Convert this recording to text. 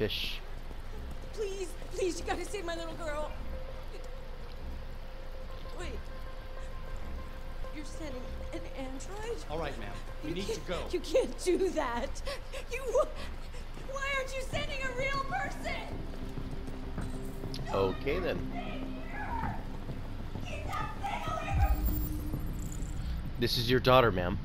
fish. Please, please, you gotta save my little girl. Wait. You're sending an android? All right, ma'am. We You need to go. You can't do that. You. Why aren't you sending a real person? Okay then. This is your daughter, ma'am.